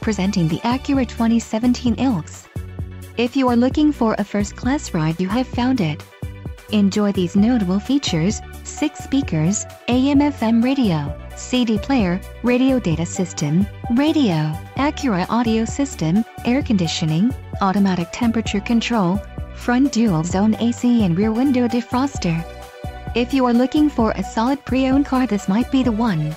presenting the Acura 2017 ILX. If you are looking for a first-class ride you have found it. Enjoy these notable features, 6 speakers, AM-FM radio, CD player, radio data system, radio, Acura audio system, air conditioning, automatic temperature control, front dual zone AC and rear window defroster. If you are looking for a solid pre-owned car this might be the one.